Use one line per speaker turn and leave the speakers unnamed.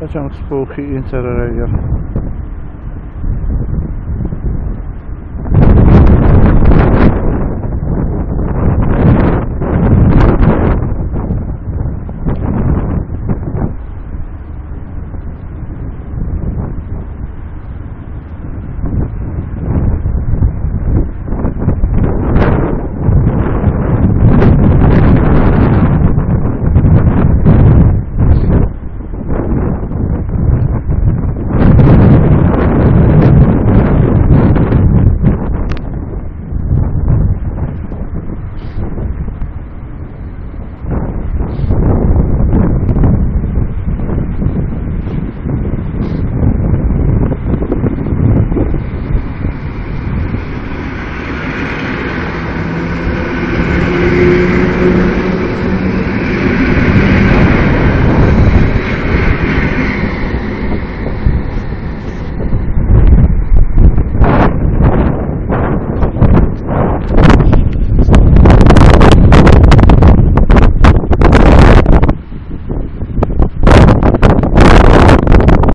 Facciamo spooky interregger.